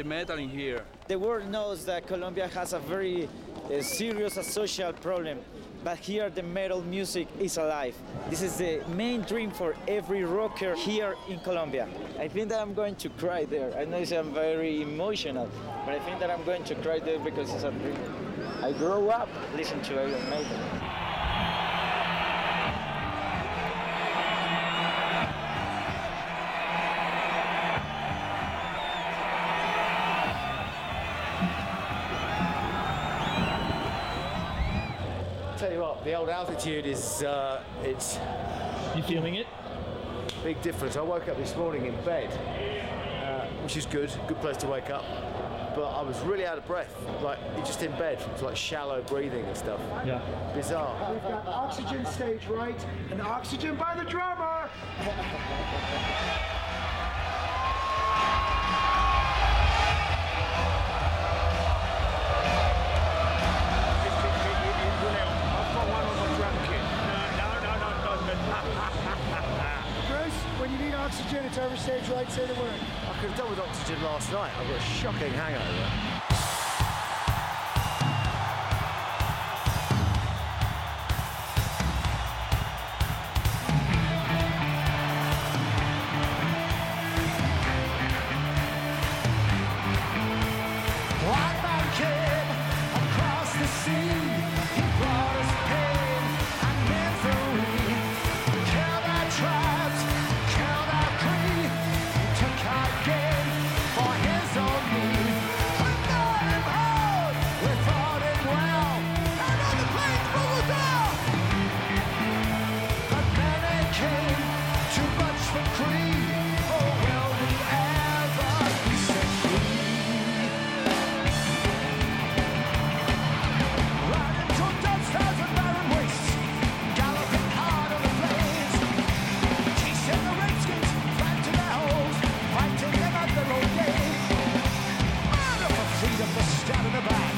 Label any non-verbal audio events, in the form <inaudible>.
the metal in here. The world knows that Colombia has a very uh, serious social problem, but here the metal music is alive. This is the main dream for every rocker here in Colombia. I think that I'm going to cry there. I know I'm very emotional, but I think that I'm going to cry there because it's a dream. I grew up listening to Iron Maiden. You what, the old altitude is, uh, it's You feeling it? big difference. I woke up this morning in bed, uh, which is good, good place to wake up. But I was really out of breath, like just in bed. It was like shallow breathing and stuff. Yeah. Bizarre. We've got oxygen stage right and oxygen by the drummer. <laughs> stage right. The. I could have done with oxygen last night. I've got a shocking hangover. the stab in the back.